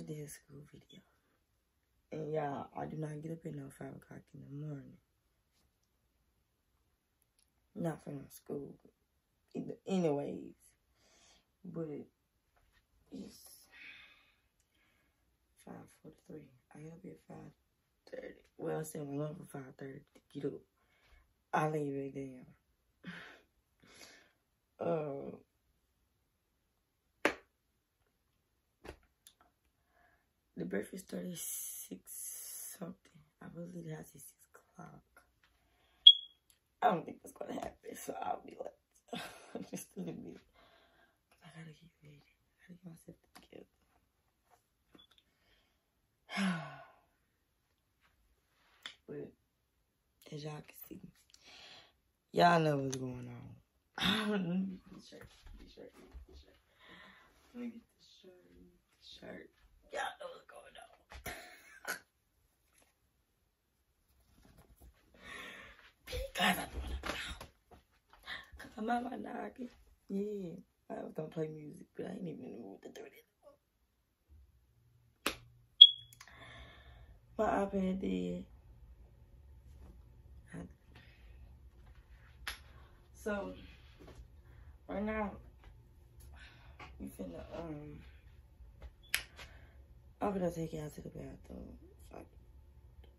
first day of school video. And y'all, I do not get up at no 5 o'clock in the morning. Not for no school. Anyways. But it's 5.43. I gotta be at 5.30. Well, I said my alarm for 5.30 to get up. I leave it down. uh, breakfast started 6 something. I believe it has 6 o'clock. I don't think that's gonna happen, so I'll be late. Just a little bit. I gotta get ready. I gotta get myself together. but as y'all can see, y'all know what's going on. Let me get the shirt. The shirt. The shirt. Let me get the shirt. Shirt. Y'all know what's going on. Because I'm doing it now. Because I'm out my noggin. Yeah. I was gonna play music, but I ain't even the mood to do it. My iPad did. So right now we finna um I'm gonna take you out to the bathroom.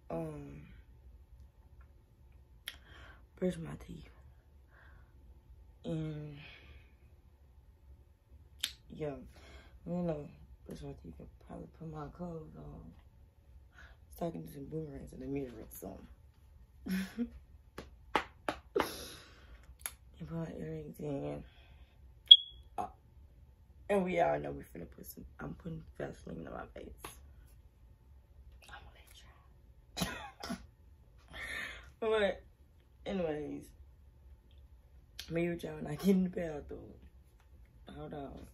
Um brush my teeth. And yeah, I'm gonna brush my teeth and probably put my clothes on. I can do some boomerangs in the mirror or something. and put my earrings in. Uh, and we all know we're finna put some, I'm putting Vaseline on my face. I'm gonna let you But, anyways, me and y'all when I get in the bathroom. Hold on.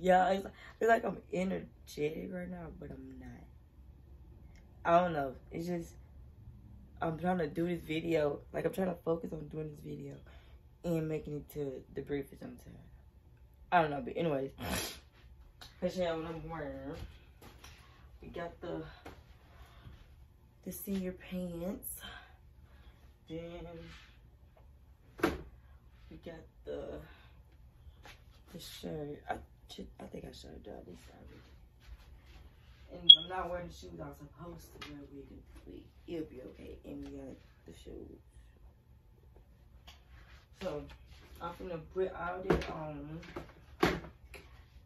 Yeah, it's, it's like I'm energetic right now, but I'm not. I don't know. It's just I'm trying to do this video. Like I'm trying to focus on doing this video and making it to the briefest on time. I don't know, but anyways, let's show what I'm wearing. We got the the senior pants. Then we got the the shirt. I I think I should have done this already. And I'm not wearing the shoes I'm supposed to wear it. but It'll be okay. And we got the shoes. So I'm gonna put all this on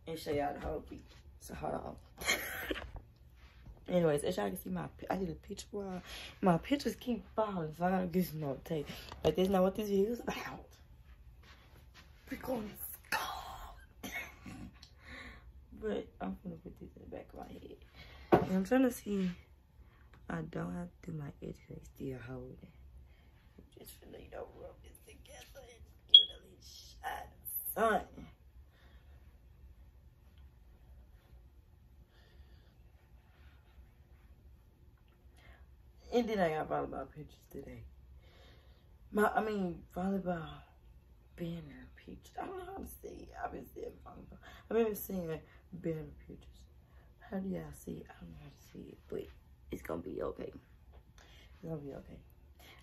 and show y'all the whole beat. So hold on. Anyways, as y'all can see, my I did a picture while my pictures keep falling, so I gotta get some more tape. But that's not what this video is about. Going to school. But I'm gonna put this in the back of my head. And I'm trying to see. I don't have to do my edge they still hold it. I'm just finna, you know, rub this together and give it a little shot of sun. And then I got volleyball pictures today. My, I mean, volleyball banner pictures. I don't know how to say it. I've been seeing volleyball. I've been saying banner pictures. How do y'all see? I don't know how to see it, but it's gonna be okay. It's gonna be okay.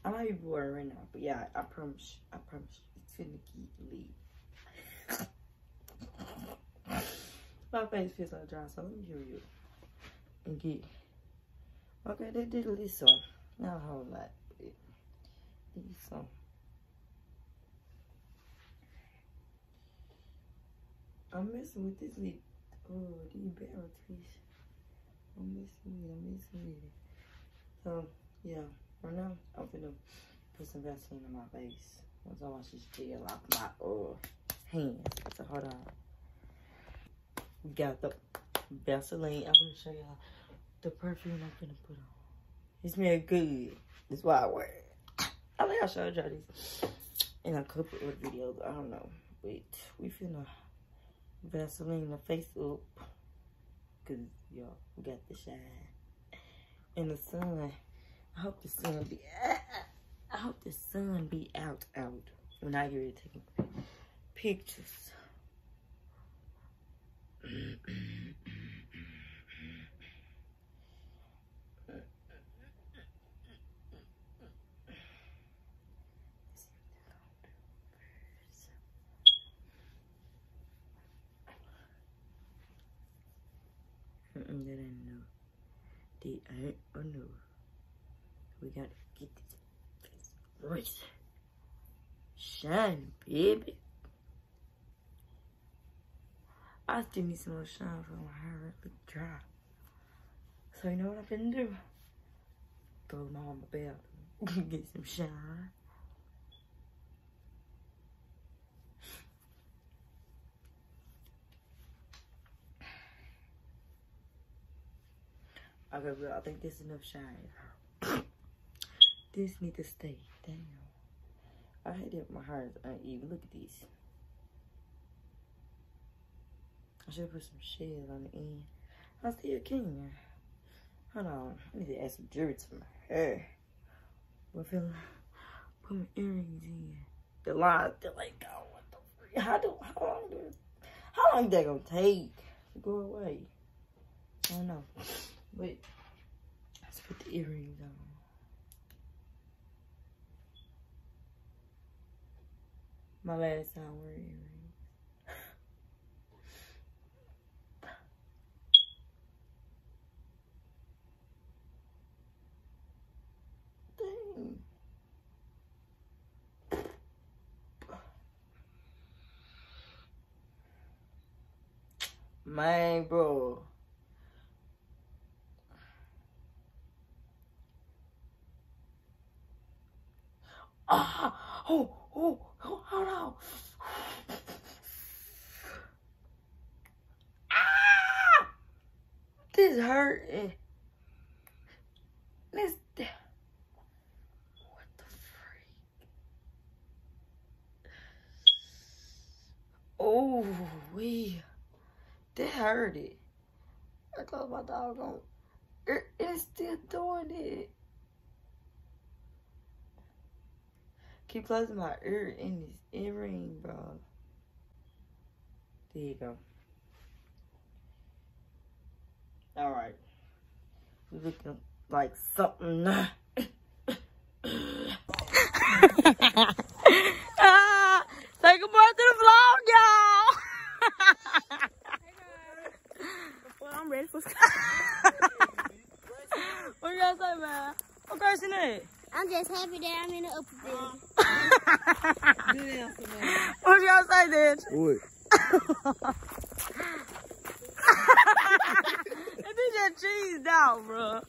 I might be bored right now, but yeah, I promise. I promise. It's gonna keep leave. My face feels like dry, so let me hear you and get. Okay, they did at least some. Not a whole lot, but at least some. I'm messing with this lip. Oh, these barrel tweets. I'm messing it. I'm messing with it. So, yeah. Right now, I'm finna put some Vaseline on my face. Once I wash this gel off my uh, hands. So, hold on. We got the Vaseline. I'm gonna show y'all the perfume I'm gonna put on. It smells good. That's why I wear it. I think I showed y'all this in a couple of videos. I don't know. Wait, we finna Vaseline the face up. Cause y'all got the shine. And the sun. I hope the sun be I hope the sun be out out when I get ready taking pictures. Mm-mm, that ain't no. They ain't a no. We gotta get this race. Shine, baby. Still need some more shine for my hair. Look dry. So you know what I've been doing? Go to my bathroom, get some shine. Okay, well, I think this is enough shine. this need to stay. Damn. I hate it. My hair is uneven. Look at these. I should put some shells on the end. I still can. Hold on. I need to add some jewelry to my hair. But feel like put my earrings in. The line still ain't going. What the freak? How do how long do how long that gonna take to go away? I don't know. Wait. Let's put the earrings on. My last time wearing earrings. Dang. Man, bro. Ah, oh, oh, oh, hold on. Ah, this hurting. This, what the freak? Oh, we, it. I thought my dog on. It, it's still doing it. Keep closing my ear in this earring, bro. There you go. All right. We looking like something. say goodbye to the vlog, y'all. Well, I'm ready for what you gotta say, man? What question is? I'm just happy that I'm in the upper building. What you gotta say, then? What? That bitch just cheesed out, bro.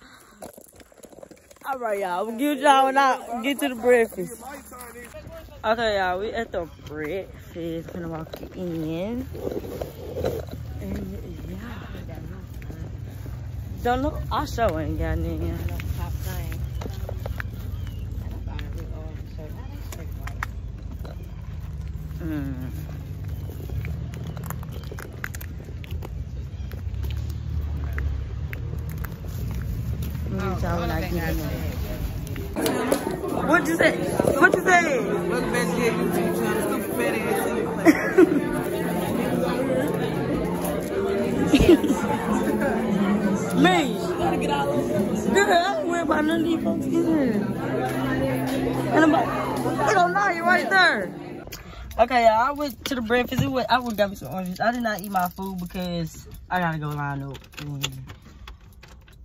All right, y'all. We'll get y'all when I get to the breakfast. Okay, y'all. We at the breakfast. Gonna walk in. And yeah. Don't know. I sure ain't got any. Mm. We'll get y'all when I get in there. What you say? What you say? Welcome back to your YouTube channel, Stupid Fat Ass Me. Girl, I don't worry about none of these folks either. And I'm like, look on Naya right there. Okay, y'all, I went to the breakfast. It was, I would got me some oranges. I did not eat my food because I gotta go line up.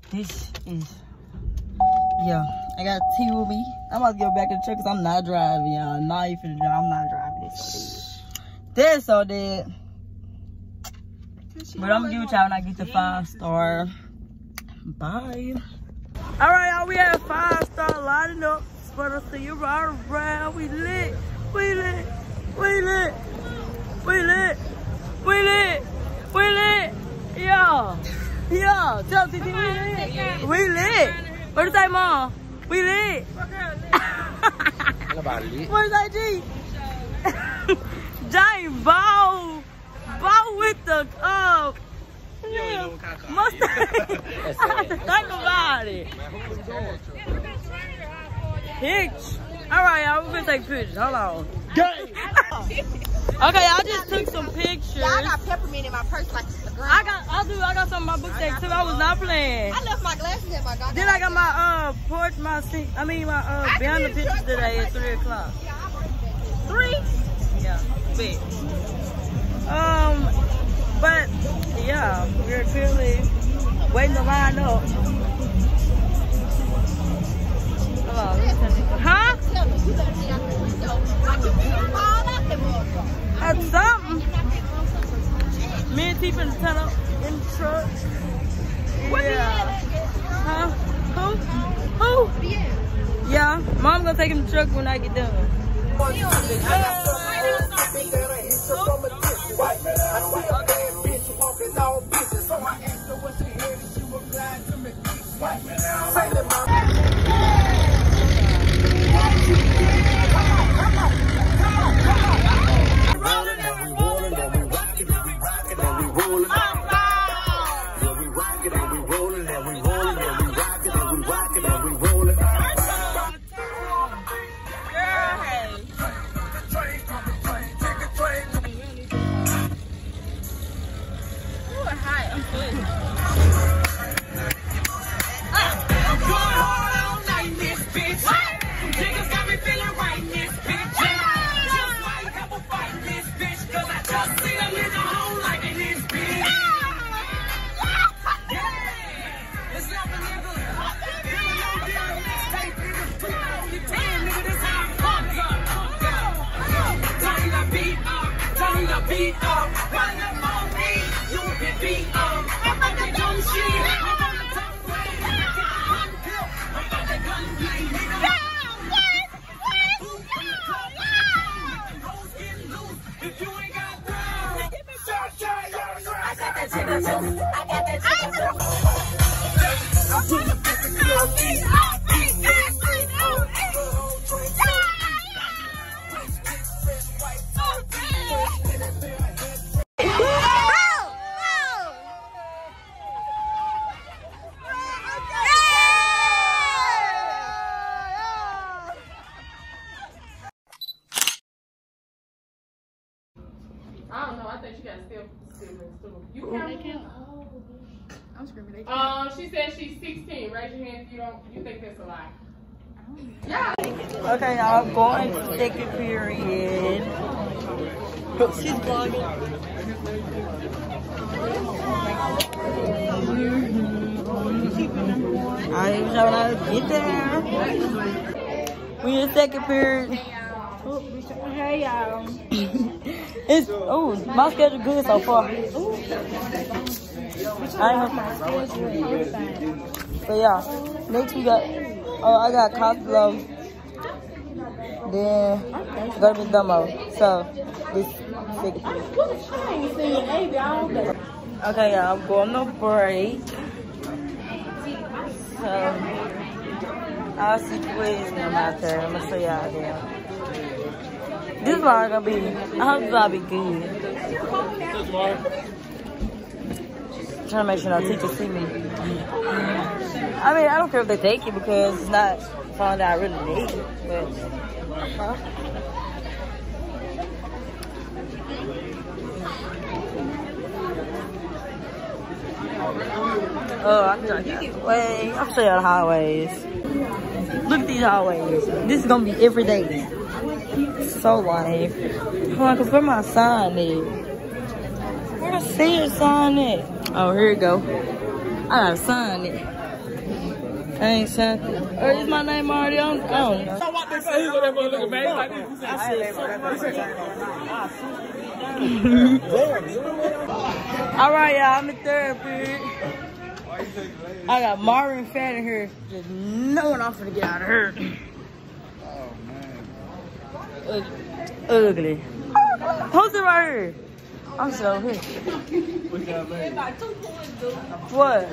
This is, yeah, I got tea with me. I'm about to go back to the truck because I'm not driving, y'all. Not even drive. I'm not driving this. That's so dead. But I'm gonna give y'all when I get the five star. Bye. All right, y'all. We had five star lining up for us see you right around. We lit. We lit. We lit. We lit. We lit. We lit. Yeah. Yeah. Tell TT we lit. We lit. What did say, mom? We lit. what did say, G? Giant ball. Ball with the uh yeah. Mustang. I have to think about it. Hitch. All right, y'all. We're gonna take pictures. Hold on. okay, I just took some pictures. Yeah, I got peppermint in my purse like the girl. I got, I do, I got some in my book tag too. I was not playing. I left my glasses at my god. Then I got my uh porch, my seat. I mean my uh behind the pictures today at three o'clock. Three? Yeah, big. Um, but yeah, we're clearly line up. Huh? Tell you better get out the window. Watch your feet fall out the motherfucker. That's something. Me and T finna turn up in truck. Yeah. Huh? Who? Who? Yeah. Mom gonna take him to the truck when I get done. Rolling y'all going to second period. She's vlogging. Mm-hmm. I didn't know how to get there. We in second period. Hey, y'all. It's oh, my schedule good so far. I ain't so yeah, next we got. Oh, I got cop Costco. Then go to Dumbo. So this period. Okay, y'all, I'm going to break. So I'll see Quiz out there. I'm gonna show y'all there. This vlog gonna be, I hope this vlog be good. Trying to make sure no teachers see me. I mean, I don't care if they take it because it's not fun that I really need but. Oh, I'm way. I'll show you the highways. Look at these highways. This is gonna be every day. So lame. Hold oh, on, cause where my sign is? Where the senior sign at? Oh, here we go. I gotta sign it. I ain't signed. Or oh, is my name already on? I don't know. All right, y'all. I'm in third period. I got Marvin Fan in here, just knowing I'm finna get out of here. Oh man. Ugly. Ugly. Who's it right here? I'm so here. What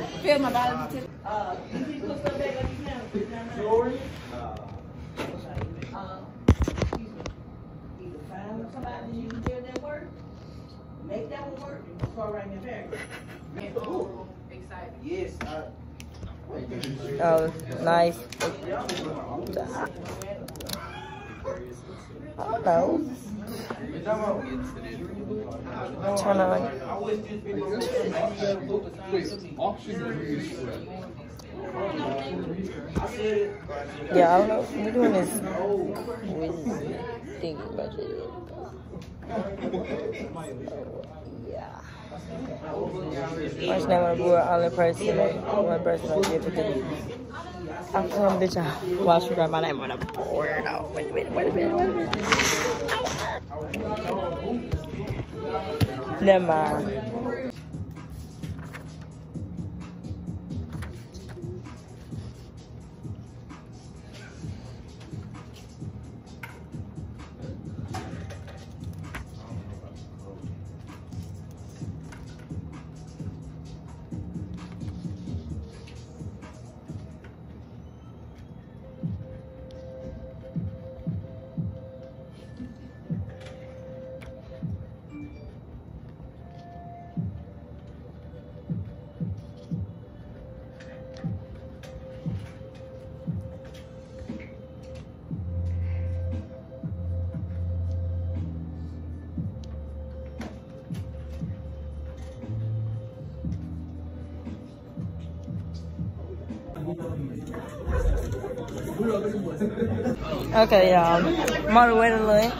y'all made? What? Feel my body. Glory? Yes. I, Oh, nice. I don't know. Turn on. Yeah, I don't know. We're doing this quiz thing budget. Yeah. First name on the board, only person, one person give it to. I'm from bitch. I watch you write my name on the board. Oh, wait a minute, wait a minute, wait a minute. Never mind. Okay, y'all. I'm on the way to lunch.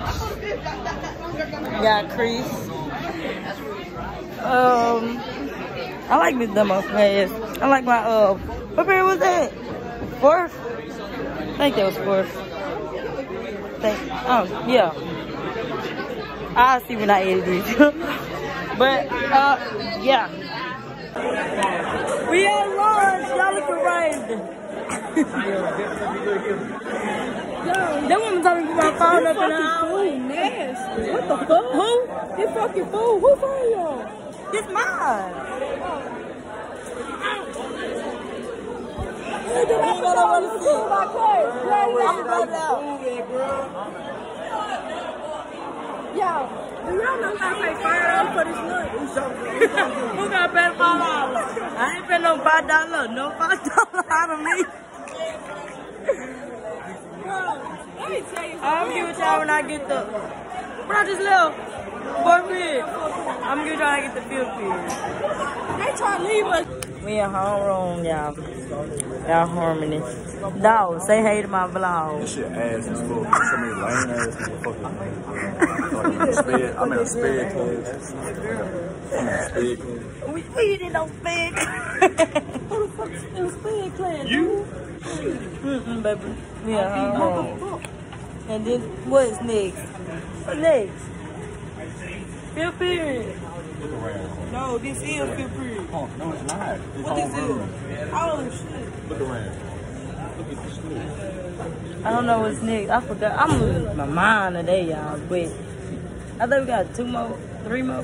Got Crease. Um, I like this demo fast. I like my, uh, what period was that? Fourth? I think that was fourth. Think, oh, yeah. I'll see when I edit it. but, uh, yeah. We at lunch. Y'all look crazy. That woman to put my phone up in the hallway. nasty. What the fuck? Who? This fucking fool. Who for y'all? It's mine. Who did I put on the fool my plate? I'm right out. Yo, do y'all know how I pay five dollars for this lunch? Who got paid five dollars? I ain't paying no five dollars. No five dollars out of me. Let me tell you I'm gonna give it to y'all when I get the. What I just left? Fourth period. I'm gonna give it to y'all when I get the fifth period. They try to leave us. We in homeroom, y'all. Y'all harmony. Dog, say hey to my vlog. This shit ass as fuck. So many lame ass motherfuckers. Like, in a sped, I'm in a sped class. I'm in a sped class. We, we didn't know big. Who the fuck is in sped class? You? Mm-mm, baby. We in homeroom. And then what's next? What next? Fifth period. No, this is fifth period. Oh, no, it's not. It's What this homeroom. is? Oh shit. Look around. Look at. I don't know what's next. I forgot. I'm losing my mind today, y'all. But I think we got two more, three more.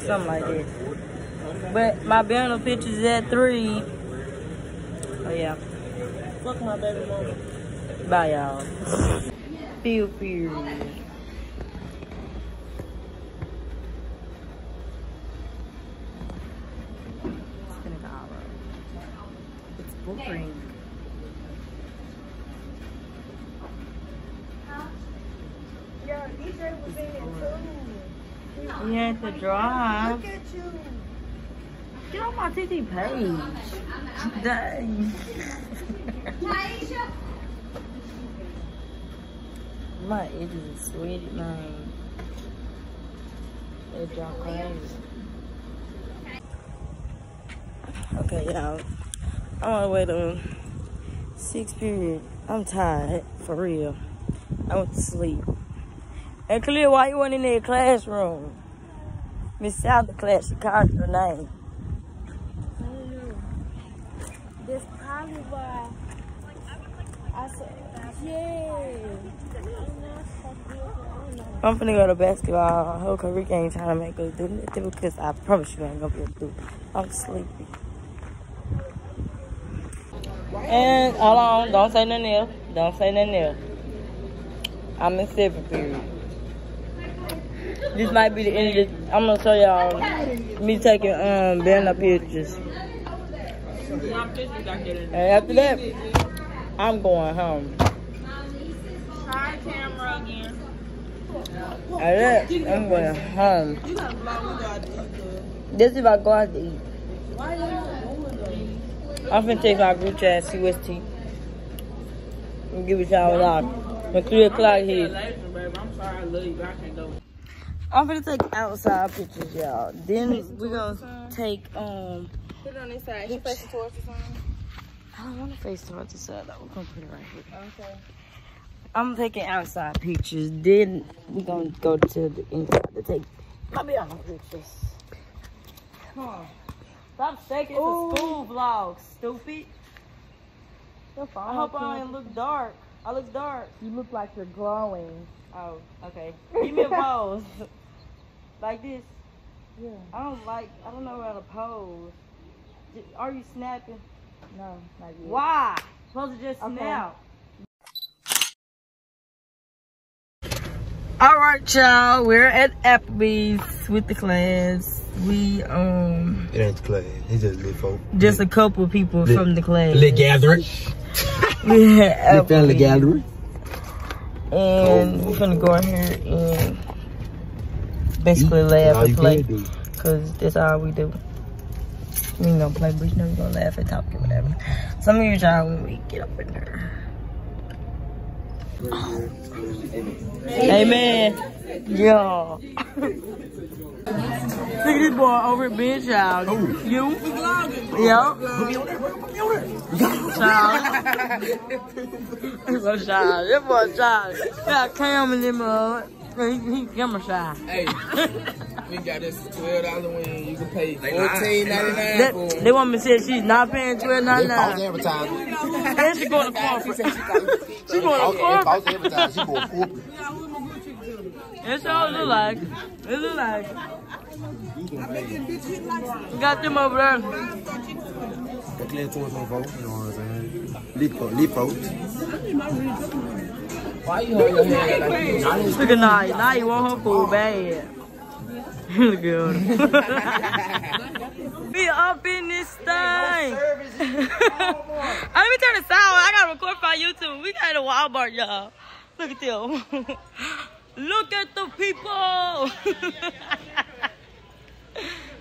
Something like that. But my banner pictures is at three. Oh yeah. Fuck my baby mama. Bye y'all. Feel period. It's been an hour. It's boring. Yeah, DJ was in too. We had to drive. Look at you. Get on my TT page. Dang. My edges are sweaty, man. They drop crazy. Okay, y'all. I'm on the way to sixth period. I'm tired, for real. I went to sleep. And Khalil, why you went in their classroom? Miss out the class, she called your name. volleyball. I said, yeah. I'm finna go to basketball. I hope Rick ain't trying to make us do nothing because I promise you I ain't gonna be able to do it. I'm sleepy. And hold on, don't say nothing else. Don't say nothing else. I'm in seventh period. This might be the end of this. I'm gonna show y'all me taking um banner pictures. And after that, I'm going home. Try camera that, I'm gonna home. This is if I go out to eat. I'm finna take my group chat, see what's tea. And give it y'all a lot. When 3 o'clock hit. I'm sorry, I love you, but I can't go. I'm finna take outside pictures, y'all. Then we're gonna take, um, Put it on this side. She facing towards the sun. I don't wanna face towards the side though. We're gonna put it right here. Okay. I'm taking outside pictures. Then we're gonna go to the inside to take my banner pictures. Come on. Stop shaking. A school vlog, stupid. I hope I don't look dark. I look dark. You look like you're glowing. Oh, okay. Give me a pose. like this. Yeah. I don't like, I don't know how to pose. Are you snapping? No, not yet. Why? Supposed to just Okay. snap. All right, y'all. We're at Applebee's with the class. We um It ain't the class. It's just lit folk. just a couple people Lit- from the class. Lit gathering. We had Lit family gathering. And we're gonna go in here and basically laugh and play. Cause that's all we do. We ain't gonna play, but you know we gonna laugh and talk or whatever. Some of you y'all when we get up in there. Amen. Yo. Look at this boy over at Ben Child. You? Yup. Child. Go child. That boy child. Got Cam in him. Uh, he, he camera shy. Hey, we got this twelve dollar wing. You can pay fourteen ninety nine They, for. they want me to say she's not paying twelve ninety It's false nine. advertising. And she going to She corporate. said she She going to false, it's corporate. false advertising. She going corporate. It's all look like. It look like. Got them over there. The clear towards some folks, you know what I'm saying? Lit folk, lit folks. Why you hold your hand like you? Look at Naya. Naya want her food bad. Look at her. We up in this thing. Let me turn the sound. I gotta record for YouTube. We got a Walmart, y'all. Look at them. Look at the people.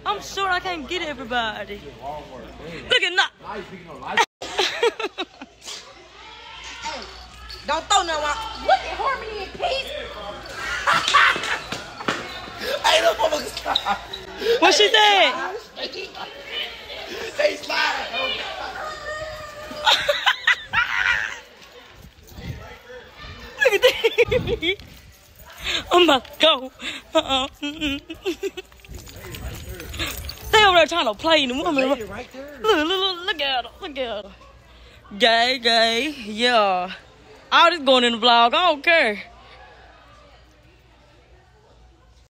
I'm sure I can't get everybody. Look at that. Don't throw no out. Look at Harmony and Peace. What she said? They slide. Look at that. I'm oh about to go. Uh-uh. Stay over there trying to play in the woman. Look, Right there. look, look, look at her. Look at her. Gay, gay. Yeah. All this going in the vlog. I don't care.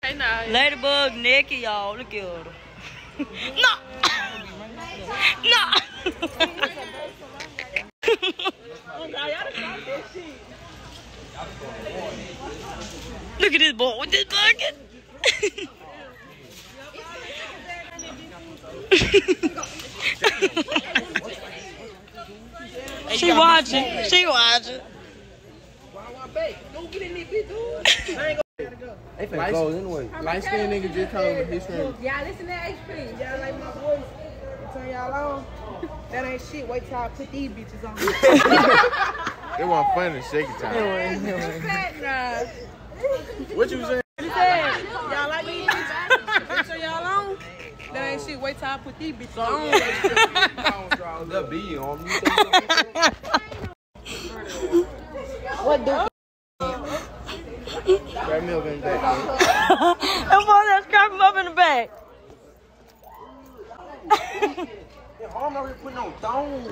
Hey, now. Ladybug naked, y'all. Look at her. no. no. Look at this boy with this bucket. she watching. She watching. They finna close anyway. Light skinned nigga just told me his friend. Y'all listen to HP. Y'all like my voice. Turn y'all on. That ain't shit. Wait till I put these bitches on. It wasn't funny the second time. What you saying? Y'all like these bitches? Turn y'all on. That ain't shit. Wait till I put these bitches on. The B on me. Grab milk in the back. That boy that scrap him up in the back. Your arm out here putting on thong.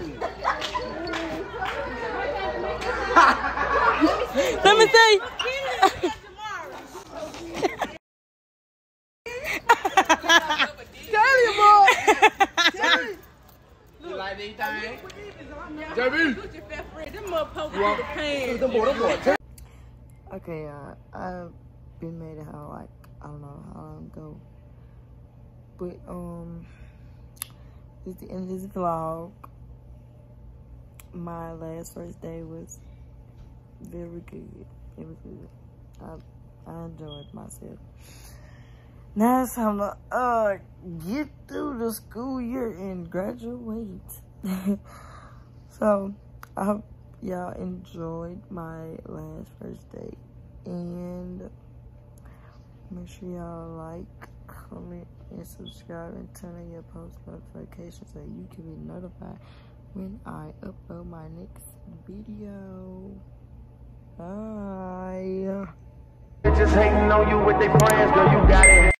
Let me see. Tell you, boy. You like these things? JB. Them motherfuckers with. Them boy. Okay, uh, I've been made how like I don't know how long ago, but um, this is the end of this vlog. My last first day was very good. It was good. I I enjoyed myself. Now it's time to uh get through the school year and graduate. so I hope y'all enjoyed my last first day and make sure y'all like comment and subscribe and turn on your post notifications so you can be notified when i upload my next video bye Just hating on you with their friends, girl, you got it.